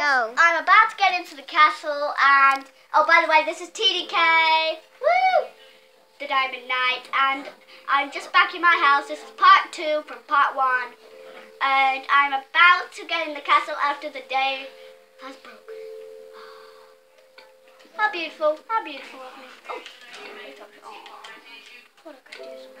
Go. I'm about to get into the castle and oh by the way this is TDK. Woo! The Diamond Knight and I'm just back in my house. This is part two from part one. And I'm about to get in the castle after the day has broken. How beautiful, how beautiful of me. Oh. What I could do some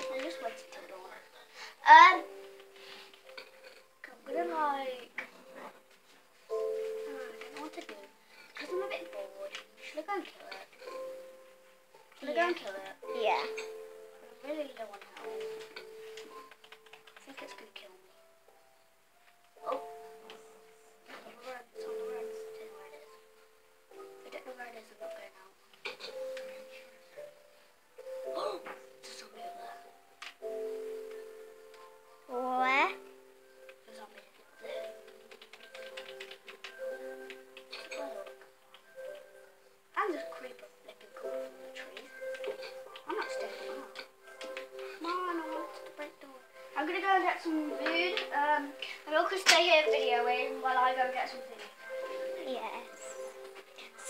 to. I just waited till dawn. Um, I'm gonna like. I don't know what to do because I'm a bit bored. Should I go and kill it? Should I go and kill it? Yeah. I really don't want to help. I think it's gonna kill me. Oh. Some food. Um, and I'll just stay here videoing while I go get some food. Yes.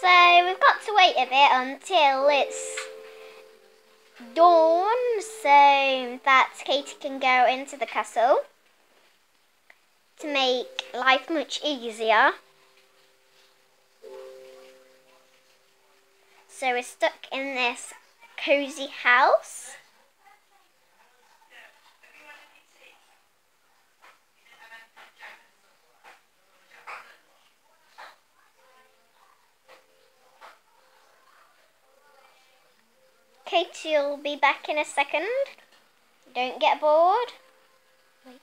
So we've got to wait a bit until it's dawn so that Katie can go into the castle to make life much easier. So we're stuck in this cozy house. Katie will be back in a second. Don't get bored. Wait.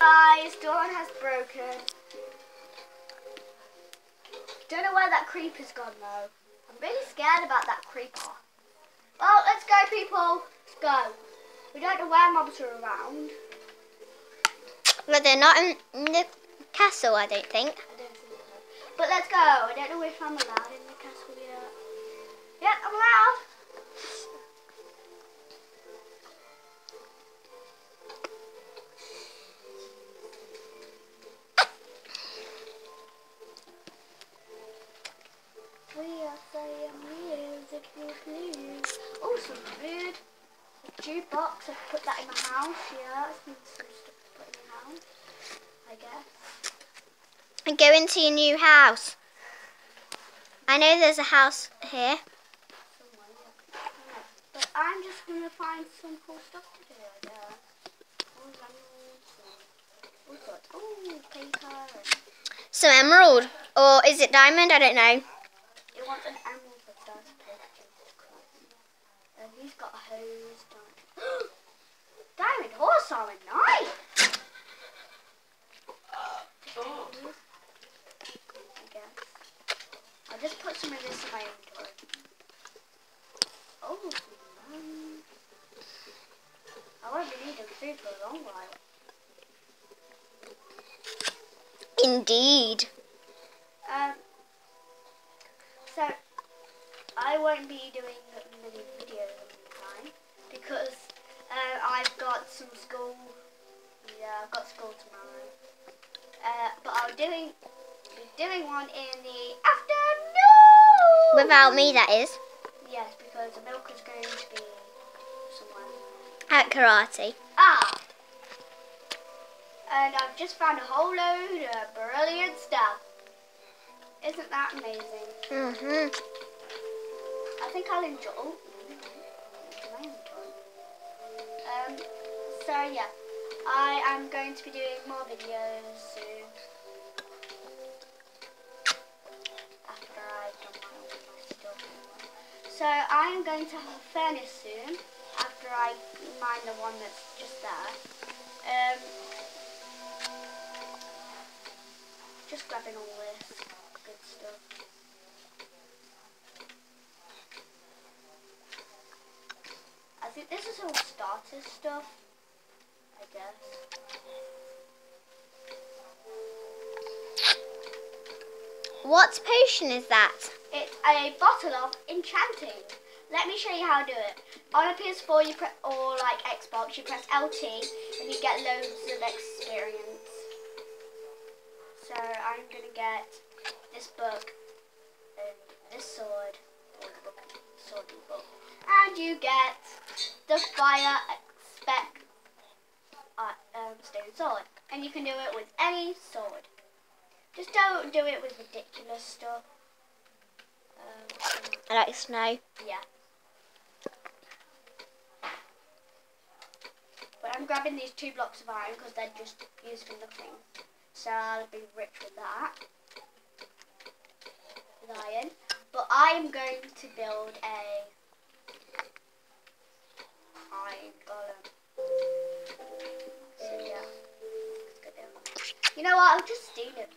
Guys, dawn has broken. Don't know where that creeper's gone though. I'm really scared about that creeper. Well, let's go, people. Let's go. We don't know where mobs are around. But they're not in in the castle, I don't think. I don't think so. But let's go. I don't know if I'm allowed in the castle yet. Yep, I'm allowed. We are saying music, you please. Oh, some food. A jukebox. I could put that in my house. Yeah, that's some stuff to put in my house. I guess. And go into your new house. I know there's a house here. But I'm just gonna find some cool stuff to do, I guess. Oh, all. Oh, paper and Some emerald. Or is it diamond? I don't know. it wants an emerald for starter pack. Jesus Christ. And a hose. Diamond, horse armor, nice. I guess. I'll just put some of this in my inventory. Oh, um, I won't be needing food for a long while. Indeed. Um, so I won't be doing I've got some school. Yeah, I've got school tomorrow. Uh, but I'll doing be doing one in the afternoon. Without me, that is. Yes, because the milk is going to be somewhere. At karate. Ah. And I've just found a whole load of brilliant stuff. Isn't that amazing? Mm-hmm. I think I'll enjoy. So yeah, I am going to be doing more videos soon. After I've done my, stuff. So I am going to have a furnace soon. After I mine the one that's just there. Um. Just grabbing all this good stuff. I think this is all starter stuff, Guess. What potion is that? It's a bottle of enchanting. Let me show you how to do it. On a PS4 you press, or like Xbox, you press LT and you get loads of experience. So I'm gonna get this book and this sword, or the book, sword and book. And you get the fire stone sword, and you can do it with any sword. Just don't do it with ridiculous stuff. Um, I like snow. yeah. But I'm grabbing these two blocks of iron because they're just used for nothing. So I'll be rich with that. With iron. But I'm going to build a iron golem. You know what? I'll just steal it.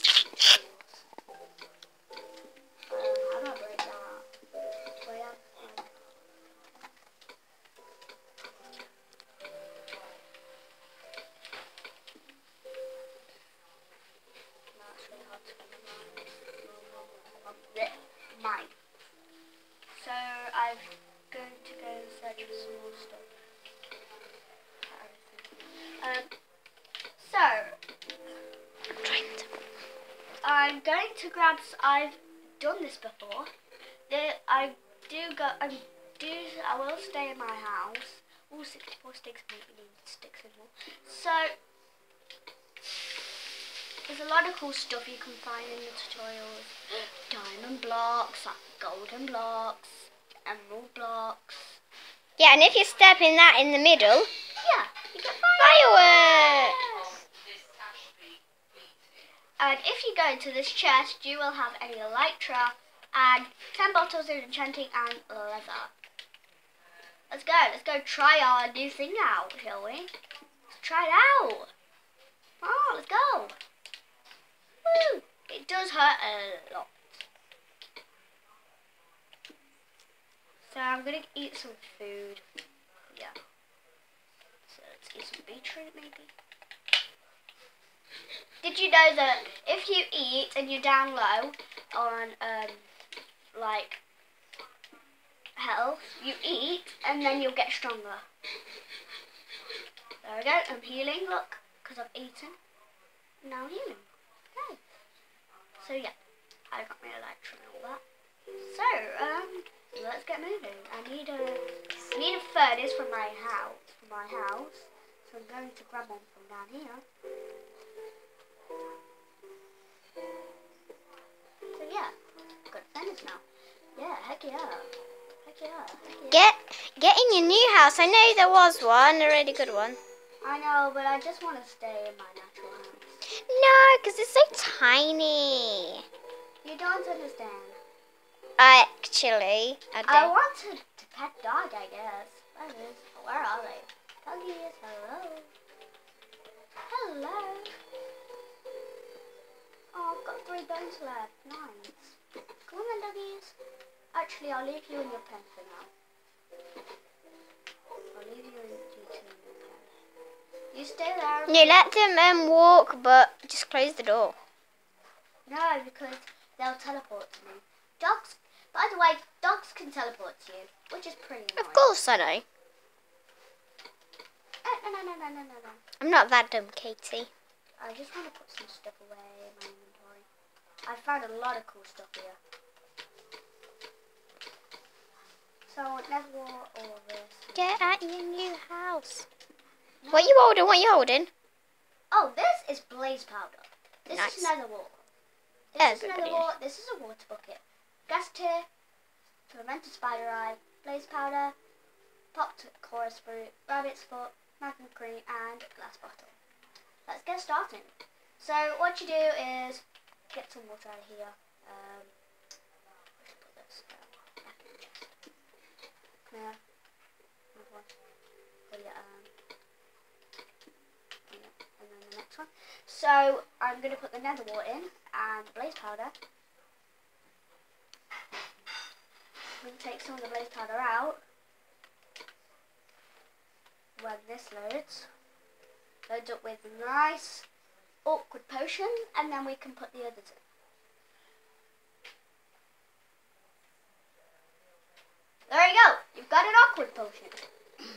Um. So I'm going to go search for more stuff. Um, so Trying to. I'm going to grab. I've done this before. I do go. I do. I will stay in my house. All 64 sticks. Maybe need sticks and more. So there's a lot of cool stuff you can find in the tutorials. Diamond blocks, like golden blocks, emerald blocks. Yeah, and if you step in that in the middle, Yeah, you get fireworks. And if you go into this chest, you will have an elytra and 10 bottles of enchanting and leather. Let's go. Let's go try our new thing out, shall we? Let's try it out. Oh, let's go. Woo! It does hurt a lot. So I'm going to eat some food. Yeah. So let's eat some beetroot maybe. Did you know that if you eat and you're down low on um like health, you eat and then you'll get stronger. There we go. I'm healing. Look, because I've eaten. Now healing. Okay. So yeah, I got my elytra and all that. So um, let's get moving. I need a I need a furnace from my house. From my house. So I'm going to grab one from down here. Now. Yeah, heck yeah. Heck yeah. Heck yeah. Get get in your new house. I know there was one, a really good one. I know, but I just want to stay in my natural house. No, because it's so tiny. You don't understand. Actually, I I do. want to, to pet dog, I guess. Where is? Where are they? Doggies, hello. Hello. Oh, I've got three bones left. Nice. Come on doggies. Actually, I'll leave you in your pen for now. I'll leave you in, you in your pen. You stay there. You let them um, walk, but just close the door. No, because they'll teleport to me. Dogs, by the way, dogs can teleport to you, which is pretty. Of course I know. Eh, No, no, no, no, no, no, no. I'm not that dumb, Katie. I just want to put some stuff away in my inventory. I found a lot of cool stuff here. So, nether wart all this. Get at your new house. What are you holding? What are you holding? Oh, this is blaze powder. This Nice. is nether wart. Yeah, This is good nether idea. This is a water bucket. Ghast tear, fermented spider eye, blaze powder, popped chorus fruit, rabbit's foot, magma cream, and glass bottle. Let's get started. So what you do is get some water out of here. Um, put this uh, back in the chest. Come here. Another one. It, um, and then the next one. So I'm going to put the nether wart in and blaze powder. I'm going to take some of the blaze powder out. When this loads, loads up with nice awkward potion and then we can put the others in. There you go. You've got an awkward potion. or...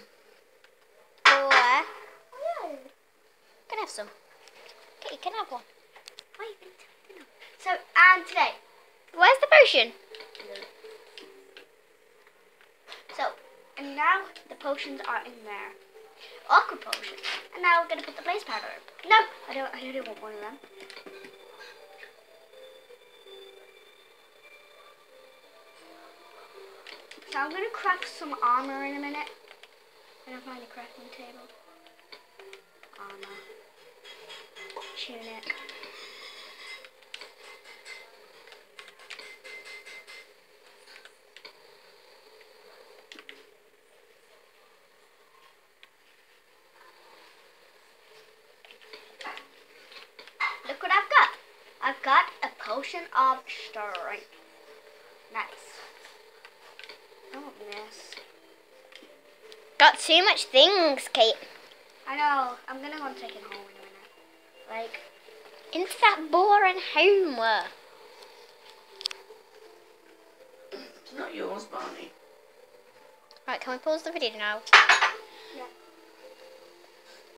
Oh, yeah. Can have some. Okay, you can have one. Why you been So, and today. Where's the potion? So, and now the potions are in there. Aqua potion. And now we're gonna put the blaze powder in. No, I don't. I don't want one of them. So I'm gonna craft some armor in a minute. When I find a crafting table. Armor. Tunic. Look what I've got. I've got a potion of strength. Nice. I want this. Got too much things, Kate. I know. I'm gonna go and take it home in a minute. Like, Into that boring homework. It's not yours, Barney. Right, can we pause the video now?